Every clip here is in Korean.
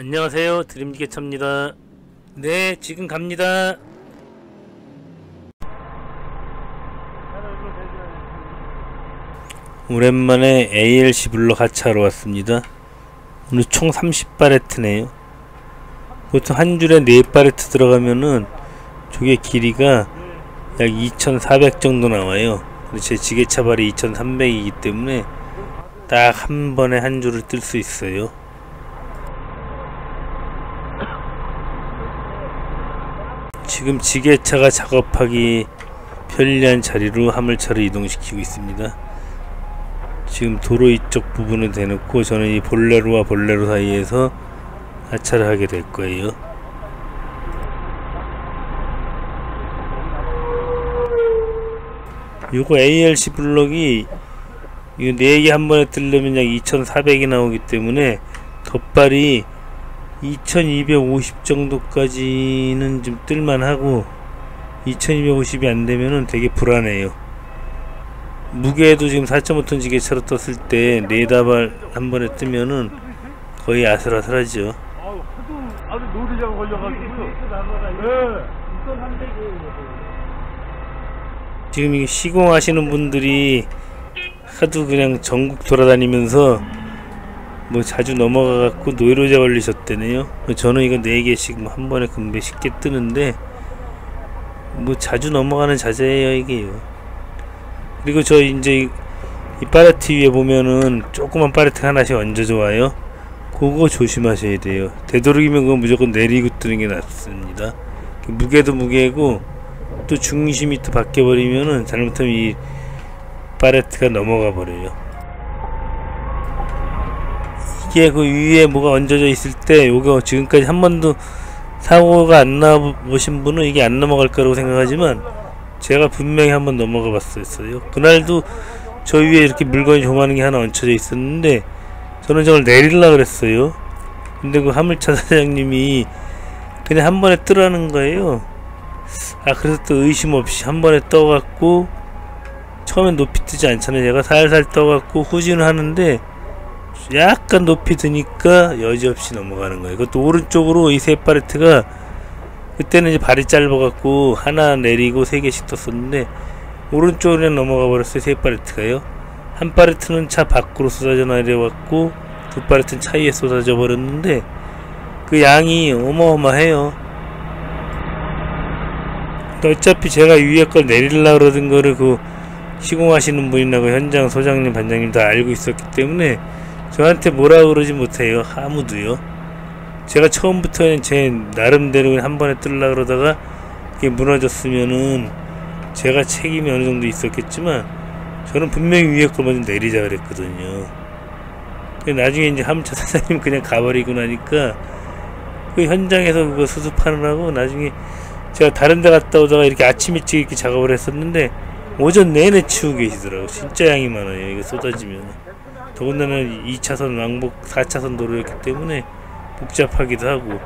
안녕하세요. 드림지게차입니다. 네 지금 갑니다. 오랜만에 ALC 블럭 하차하러 왔습니다. 오늘 총 30바레트네요. 보통 한 줄에 4바레트 들어가면은 저게 길이가 약 2400 정도 나와요. 근데 제 지게차 발이 2300이기 때문에 딱 한 번에 한 줄을 뜰 수 있어요 지금 지게차가 작업하기 편리한 자리로 화물차를 이동시키고 있습니다. 지금 도로 이쪽 부분을 대놓고 저는 이 볼레로와 볼레로 사이에서 하차를 하게 될 거예요. 요거 ALC 블럭이 이거 4개 한 번에 뜰려면 약 2400이 나오기 때문에 덧발이 2250 정도까지는 좀 뜰만하고 2250이 안되면은 되게 불안해요 무게도 지금 4.5톤 지게차로 떴을 때 네다발 한 번에 뜨면은 거의 아슬아슬하죠 아주 걸려가지고요. 네. 지금 이 시공하시는 분들이 하도 그냥 전국 돌아다니면서 뭐 자주 넘어가 갖고 노이로제 걸리셨대네요. 저는 이거 4개씩 뭐 한 번에 금배 쉽게 뜨는데 뭐 자주 넘어가는 자재예요 이게요. 그리고 저 이제 이 파레트 위에 보면은 조그만 파레트 하나씩 얹어져 와요. 그거 조심하셔야 돼요. 되도록이면 그거 무조건 내리고 뜨는 게 낫습니다. 무게도 무게고 또 중심이 또 바뀌어 버리면은 잘못하면 이 파레트가 넘어가 버려요. 이게 그 위에 뭐가 얹어져 있을 때 요거 지금까지 한 번도 사고가 안 나보신 분은 이게 안 넘어갈 거라고 생각하지만 제가 분명히 한 번 넘어가 봤었어요. 그날도 저 위에 이렇게 물건이 조그마한 게 하나 얹혀져 있었는데 저는 저걸 내리려 그랬어요. 근데 그 화물차 사장님이 그냥 한 번에 뜨라는 거예요. 아 그래서 또 의심 없이 한 번에 떠갖고 처음엔 높이 뜨지 않잖아요. 제가 살살 떠갖고 후진을 하는데 약간 높이 드니까 여지없이 넘어가는 거예요. 그것도 오른쪽으로 이 세 파레트가 그때는 이제 발이 짧아갖고 하나 내리고 세 개씩 떴었는데 오른쪽으로 넘어가 버렸어요. 세 파레트가요. 한 파레트는 차 밖으로 쏟아져 내려왔고 두 파레트는 차 위에 쏟아져 버렸는데 그 양이 어마어마해요. 근데 어차피 제가 위에 걸 내리려고 그러던 거를 그 시공하시는 분이나 그 현장 소장님 반장님 다 알고 있었기 때문에 저한테 뭐라 그러지 못해요. 아무도요. 제가 처음부터는 제 나름대로 한 번에 뜰라 그러다가 이게 무너졌으면은 제가 책임이 어느 정도 있었겠지만 저는 분명히 위에 걸 먼저 내리자 그랬거든요. 나중에 이제 함차 사장님 그냥 가버리고 나니까 그 현장에서 그거 수습하느라고 나중에 제가 다른 데 갔다 오다가 이렇게 아침 일찍 이렇게 작업을 했었는데 오전 내내 치우고 계시더라고. 진짜 양이 많아요. 이거 쏟아지면. 더군다나 2차선 왕복 4차선 도로였기 때문에 복잡하기도 하고.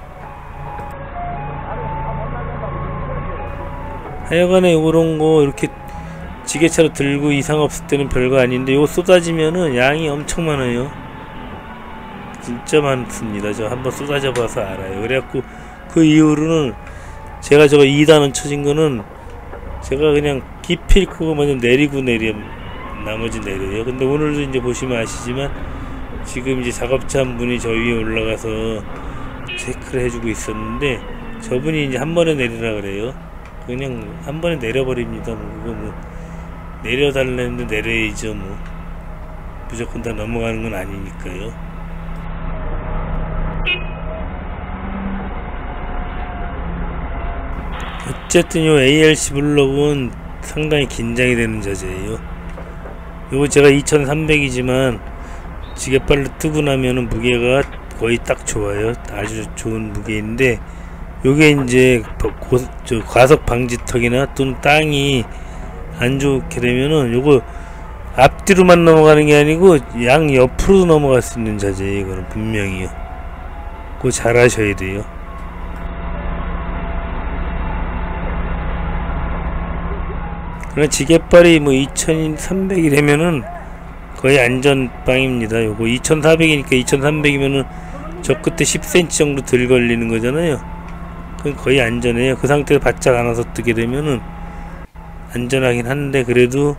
하여간에 요런 거 이렇게 지게차로 들고 이상 없을 때는 별거 아닌데 이거 쏟아지면은 양이 엄청 많아요. 진짜 많습니다. 저 한번 쏟아져 봐서 알아요. 그래갖고 그 이후로는 제가 저거 2단원 쳐진 거는 제가 그냥 깊이 크고 먼저 내리고 내려 나머지 내려요. 근데 오늘도 이제 보시면 아시지만 지금 이제 작업차 한 분이 저 위에 올라가서 체크를 해주고 있었는데 저분이 이제 한 번에 내리라 그래요. 그냥 한 번에 내려버립니다. 뭐 그거 뭐 내려달라는데 내려야죠. 뭐 무조건 다 넘어가는 건 아니니까요. 어쨌든 요 ALC 블록은 상당히 긴장이 되는 자재예요. 요거 제가 2300이지만 지게발로 뜨고 나면은 무게가 거의 딱 좋아요. 아주 좋은 무게인데 요게 이제 고, 저 과속 방지턱이나 또는 땅이 안 좋게 되면은 요거 앞뒤로만 넘어가는 게 아니고 양 옆으로도 넘어갈 수 있는 자재예요. 이거는 분명히요. 그거 잘 하셔야 돼요. 그러나 지게발이 뭐 2300이 되면은 거의 안전빵입니다. 요거 2400이니까 2300이면은 저 끝에 10cm 정도 덜 걸리는 거잖아요. 그건 거의 안전해요. 그 상태에서 바짝 안아서 뜨게 되면은 안전하긴 한데 그래도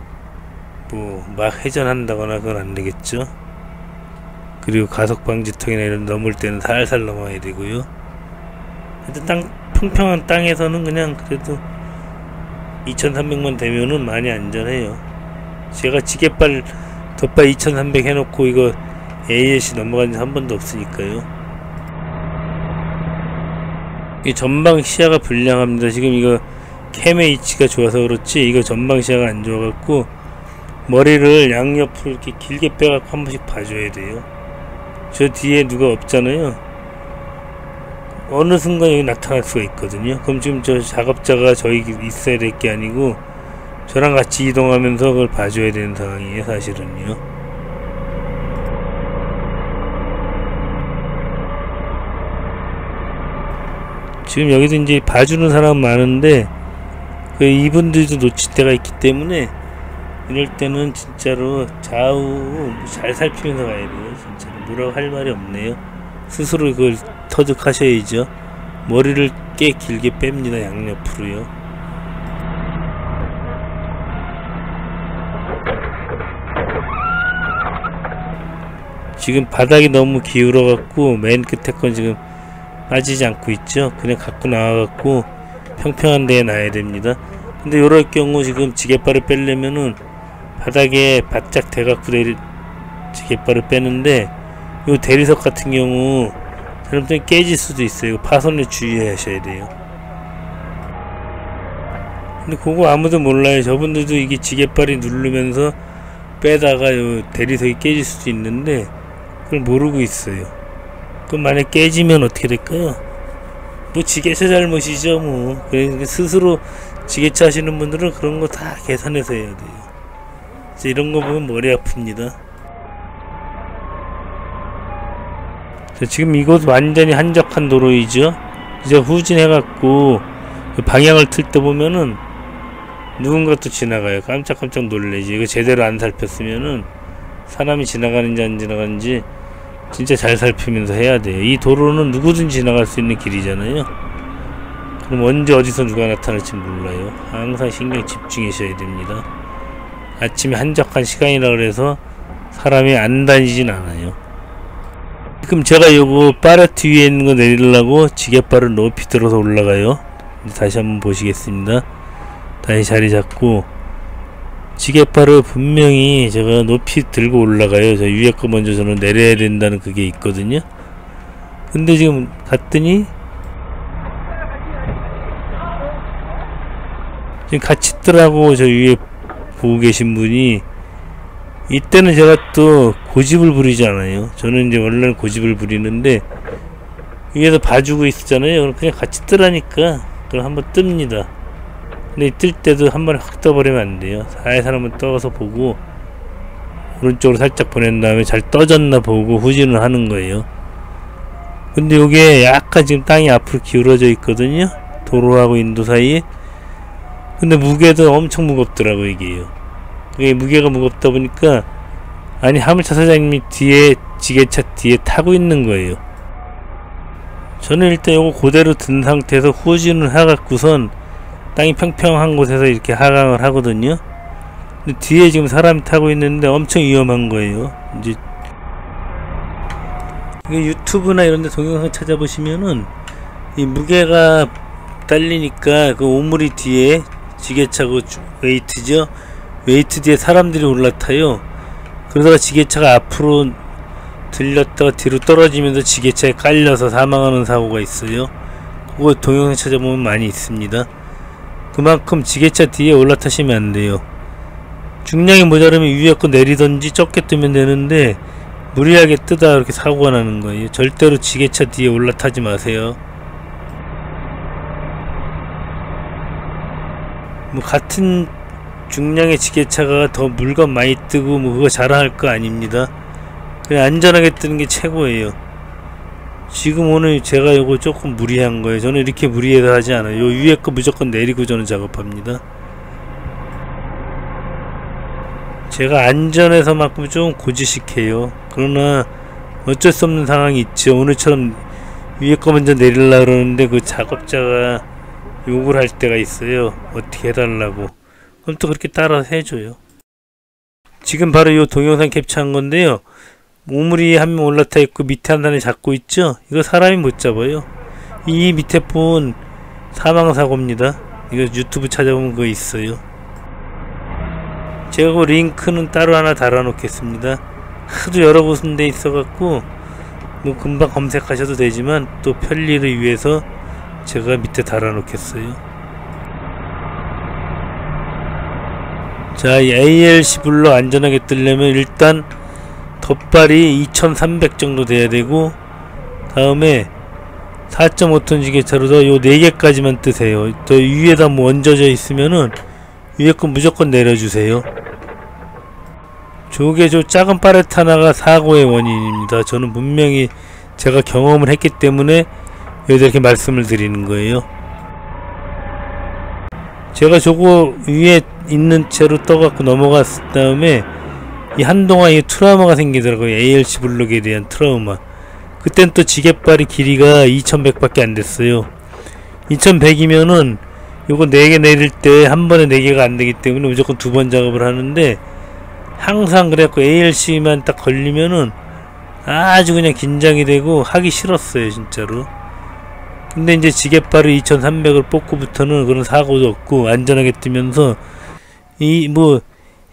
뭐 막 회전한다거나 그건 안 되겠죠. 그리고 가속 방지턱이나 이런 넘을 때는 살살 넘어야 되고요. 하여튼 땅 평평한 땅에서는 그냥 그래도 2,300만 되면은 많이 안전해요. 제가 지게발 덧발 2,300 해놓고 이거 AS 넘어간 지 한 번도 없으니까요. 이 전방 시야가 불량합니다. 지금 이거 캠의 위치가 좋아서 그렇지 이거 전방 시야가 안 좋아갖고 머리를 양옆으로 이렇게 길게 빼갖고 한 번씩 봐줘야 돼요. 저 뒤에 누가 없잖아요. 어느 순간 여기 나타날 수가 있거든요. 그럼 지금 저 작업자가 저기 있어야 될 게 아니고 저랑 같이 이동하면서 그걸 봐줘야 되는 상황이에요, 사실은요. 지금 여기도 이제 봐주는 사람 많은데 그 이분들도 놓칠 때가 있기 때문에 이럴 때는 진짜로 좌우 잘 살피면서 가야 돼요. 진짜로 뭐라고 할 말이 없네요. 스스로 그걸 터득하셔야죠. 머리를 꽤 길게 뺍니다. 양옆으로요. 지금 바닥이 너무 기울어 갖고 맨 끝에 건 지금 빠지지 않고 있죠. 그냥 갖고 나와 갖고 평평한 데에 놔야 됩니다. 근데 이럴 경우 지금 지게발을 빼려면은 바닥에 바짝 대갖고 내리 지게발을 빼는데 요 대리석 같은 경우 잘못하면 깨질 수도 있어요. 파손에 주의하셔야 돼요. 근데 그거 아무도 몰라요. 저분들도 이게 지게발이 누르면서 빼다가 요 대리석이 깨질 수도 있는데 그걸 모르고 있어요. 그럼 만약 깨지면 어떻게 될까요? 뭐 지게차 잘못이죠 뭐. 그러니까 스스로 지게차 하시는 분들은 그런 거 다 계산해서 해야 돼요. 이런 거 보면 머리 아픕니다. 지금 이곳 완전히 한적한 도로이죠. 이제 후진해갖고 그 방향을 틀 때 보면은 누군가 또 지나가요. 깜짝깜짝 놀래지. 이거 제대로 안 살폈으면은 사람이 지나가는지 안 지나가는지 진짜 잘 살피면서 해야 돼요. 이 도로는 누구든지 지나갈 수 있는 길이잖아요. 그럼 언제 어디서 누가 나타날지 몰라요. 항상 신경 집중하셔야 됩니다. 아침에 한적한 시간이라 그래서 사람이 안 다니진 않아요. 지금 제가 요거 파레트 위에 있는 거 내리려고 지게발을 높이 들어서 올라가요. 다시 한번 보시겠습니다. 다시 자리 잡고 지게발을 분명히 제가 높이 들고 올라가요. 저 위에 거 먼저 저는 내려야 된다는 그게 있거든요. 근데 지금 갔더니 지금 같이 있더라고 저 위에 보고 계신 분이 이때는 제가 또 고집을 부리지 않아요. 저는 이제 원래는 고집을 부리는데 위에서 봐주고 있었잖아요. 그럼 그냥 같이 뜨라니까 그럼 한번 뜹니다. 근데 뜰 때도 한 번에 확 떠버리면 안 돼요. 살살 한번 떠서 보고 오른쪽으로 살짝 보낸 다음에 잘 떠졌나 보고 후진을 하는 거예요. 근데 이게 약간 지금 땅이 앞으로 기울어져 있거든요. 도로하고 인도 사이에. 근데 무게도 엄청 무겁더라고 이게요. 그게 무게가 무겁다 보니까 아니 화물차 사장님이 뒤에 지게차 뒤에 타고 있는 거예요. 저는 일단 이거 그대로 든 상태에서 후진을 해갖고선 땅이 평평한 곳에서 이렇게 하강을 하거든요. 근데 뒤에 지금 사람이 타고 있는데 엄청 위험한 거예요. 이제 이게 유튜브나 이런 데 동영상 찾아보시면은 이 무게가 딸리니까 그 おもり 뒤에 지게차고 weight죠. weight 뒤에 사람들이 올라타요. 그러다가 지게차가 앞으로 들렸다가 뒤로 떨어지면서 지게차에 깔려서 사망하는 사고가 있어요. 그거 동영상 찾아보면 많이 있습니다. 그만큼 지게차 뒤에 올라타시면 안 돼요. 중량이 모자르면 위에 거 내리던지 적게 뜨면 되는데 무리하게 뜨다 이렇게 사고가 나는 거예요. 절대로 지게차 뒤에 올라타지 마세요. 뭐 같은 중량의 지게차가 더 물건 많이 뜨고 뭐 그거 자랑할 거 아닙니다. 그냥 안전하게 뜨는 게 최고예요. 지금 오늘 제가 이거 조금 무리한 거예요. 저는 이렇게 무리해서 하지 않아요. 요 위에 거 무조건 내리고 저는 작업합니다. 제가 안전에서만큼 좀 고지식해요. 그러나 어쩔 수 없는 상황이 있죠. 오늘처럼 위에 거 먼저 내리려고 그러는데 그 작업자가 욕을 할 때가 있어요. 어떻게 해달라고. 그럼 또 그렇게 따라서 해줘요. 지금 바로 이 동영상 캡처한 건데요. 우물이 한 명 올라타 있고 밑에 한 사람이 잡고 있죠. 이거 사람이 못 잡아요. 이 밑에 분 사망 사고입니다. 이거 유튜브 찾아보면 그거 있어요. 제가 그 링크는 따로 하나 달아놓겠습니다. 하도 여러 곳인데 있어갖고 뭐 금방 검색하셔도 되지만 또 편리를 위해서 제가 밑에 달아놓겠어요. 자, 이 ALC 불로 안전하게 뜨려면 일단 덧발이 2300 정도 돼야 되고 다음에 4.5톤 지게차로도 요 4개까지만 뜨세요. 또 위에다 뭐 얹어져 있으면은 위에 거 무조건 내려주세요. 저게 저 작은 파레트 하나가 사고의 원인입니다. 저는 분명히 제가 경험을 했기 때문에 이렇게 말씀을 드리는 거예요. 제가 저거 위에 있는 채로 떠갖고 넘어갔을 다음에 이 한동안 이 트라우마가 생기더라고요. ALC 블록에 대한 트라우마. 그땐 또 지게발이 길이가 2100밖에 안 됐어요. 2100이면은 요거 4개 내릴 때 한 번에 4개가 안 되기 때문에 무조건 두 번 작업을 하는데 항상 그래갖고 ALC만 딱 걸리면은 아주 그냥 긴장이 되고 하기 싫었어요 진짜로 근데 이제 지게발을 2300을 뽑고부터는 그런 사고도 없고 안전하게 뛰면서 이 뭐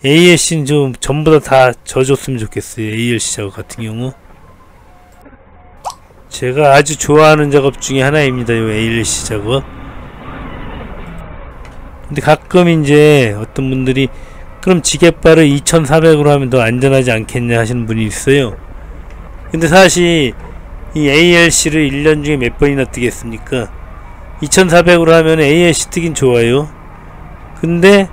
ALC는 좀 전부 다 다 져줬으면 좋겠어요. ALC 작업 같은 경우. 제가 아주 좋아하는 작업 중에 하나입니다. 요 ALC 작업 근데 가끔 이제 어떤 분들이 그럼 지게발을 2400으로 하면 더 안전하지 않겠냐 하시는 분이 있어요. 근데 사실 이 ALC를 1년 중에 몇 번이나 뜨겠습니까? 2400으로 하면 ALC 뜨긴 좋아요. 근데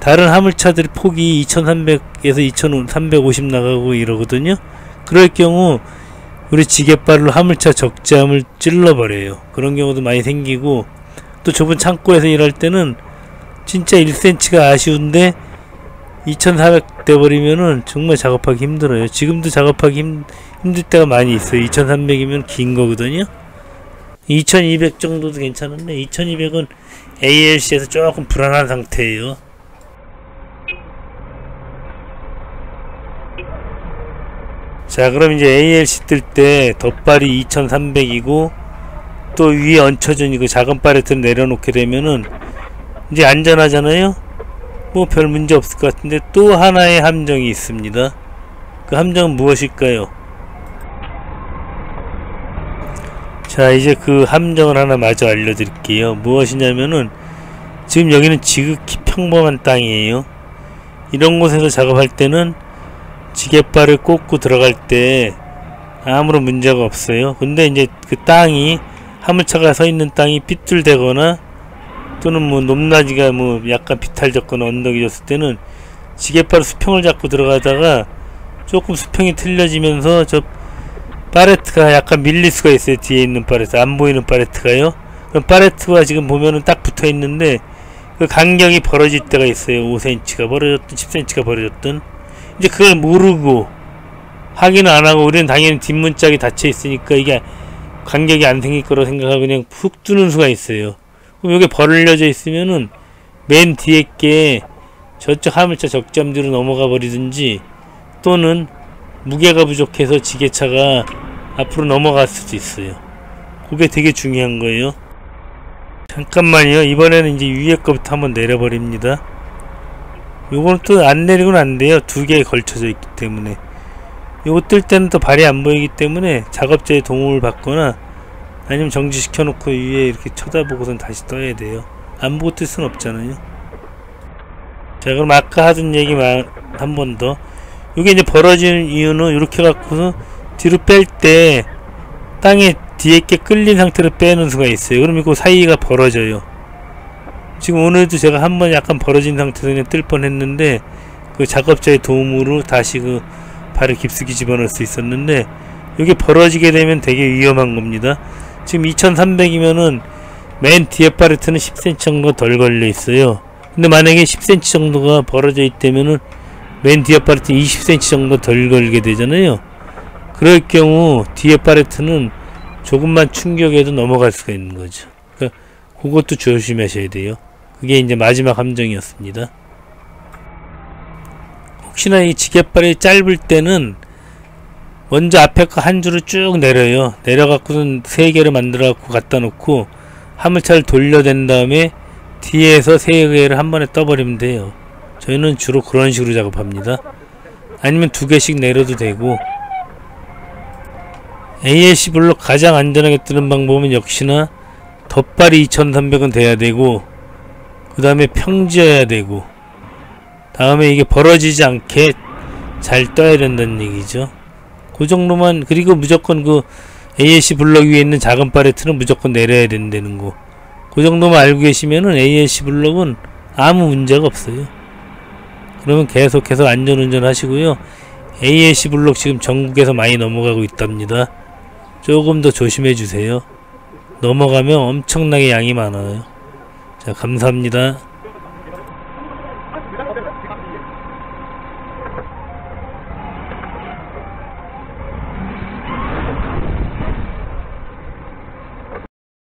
다른 화물차들이 폭이 2300에서 2350 나가고 이러거든요 그럴 경우 우리 지게발로 화물차 적재함을 찔러버려요 그런 경우도 많이 생기고 또 좁은 창고에서 일할 때는 진짜 1cm가 아쉬운데 2400 돼버리면은 정말 작업하기 힘들어요. 지금도 작업하기 힘, 힘들 때가 많이 있어요. 2300이면 긴 거거든요. 2200 정도도 괜찮은데 2200은 ALC에서 조금 불안한 상태예요. 자 그럼 이제 ALC 뜰 때 덧발이 2300이고 또 위에 얹혀진 이거 작은 파레트를 내려놓게 되면은 이제 안전하잖아요? 뭐 별 문제 없을 것 같은데 또 하나의 함정이 있습니다. 그 함정은 무엇일까요? 자 이제 그 함정을 하나 마저 알려드릴게요. 무엇이냐면은 지금 여기는 지극히 평범한 땅이에요. 이런 곳에서 작업할 때는 지게발을 꽂고 들어갈 때 아무런 문제가 없어요. 근데 이제 그 땅이 화물차가 서 있는 땅이 삐뚤대거나 또는 뭐 높낮이가 뭐 약간 비탈졌거나 언덕이 졌을 때는 지게발 수평을 잡고 들어가다가 조금 수평이 틀려지면서 저 파레트가 약간 밀릴 수가 있어요. 뒤에 있는 파레트 안 보이는 파레트가요. 그럼 파레트가 지금 보면은 딱 붙어 있는데 그 간격이 벌어질 때가 있어요. 5cm가 벌어졌든 10cm가 벌어졌든 이제 그걸 모르고 확인을 안 하고 우리는 당연히 뒷문짝이 닫혀 있으니까 이게 간격이 안 생길 거라고 생각하고 그냥 훅 뜨는 수가 있어요 그럼 여기 벌려져 있으면은 맨 뒤에 게 저쪽 화물차 적점 뒤로 넘어가 버리든지 또는 무게가 부족해서 지게차가 앞으로 넘어갈 수도 있어요. 그게 되게 중요한 거예요. 잠깐만요. 이번에는 이제 위에 거부터 한번 내려버립니다. 요거는 또 안 내리고는 안 돼요. 두 개에 걸쳐져 있기 때문에. 요거 뜰 때는 또 발이 안 보이기 때문에 작업자의 도움을 받거나 아니면 정지시켜 놓고 위에 이렇게 쳐다보고선 다시 떠야 돼요. 안 보고 뜰 순 없잖아요. 자 그럼 아까 하던 얘기만 한 번더. 이게 이제 벌어지는 이유는 이렇게 갖고서 뒤로 뺄 때 땅에 뒤에 게 끌린 상태로 빼는 수가 있어요. 그럼 이거 사이가 벌어져요 지금 오늘도 제가 한 번 약간 벌어진 상태에서 그냥 뜰 뻔했는데 그 작업자의 도움으로 다시 그 발을 깊숙이 집어넣을 수 있었는데 이게 벌어지게 되면 되게 위험한 겁니다 지금 2300이면은 맨 뒤에 파레트는 10cm 정도 덜 걸려 있어요. 근데 만약에 10cm 정도가 벌어져 있다면은 맨 뒤에 파레트 20cm 정도 덜 걸게 되잖아요. 그럴 경우 뒤에 파레트는 조금만 충격에도 넘어갈 수가 있는 거죠. 그러니까 그것도 조심하셔야 돼요. 그게 이제 마지막 함정이었습니다. 혹시나 이 지게발이 짧을 때는 먼저 앞에 거 한 줄을 쭉 내려요. 내려갖고는 세 개를 만들어갖고 갖다 놓고 화물차를 돌려댄 다음에 뒤에서 세 개를 한 번에 떠버리면 돼요. 저희는 주로 그런 식으로 작업합니다. 아니면 두 개씩 내려도 되고 ALC 블록 가장 안전하게 뜨는 방법은 역시나 덧발이 2300은 돼야 되고 그 다음에 평지여야 되고 다음에 이게 벌어지지 않게 잘 떠야 된다는 얘기죠. 그 정도만 그리고 무조건 그 ALC 블럭 위에 있는 작은 파레트는 무조건 내려야 된다는 거. 그 정도만 알고 계시면은 ALC 블럭은 아무 문제가 없어요. 그러면 계속해서 안전운전 하시고요. ALC 블록 지금 전국에서 많이 넘어가고 있답니다. 조금 더 조심해 주세요. 넘어가면 엄청나게 양이 많아요. 자, 감사합니다.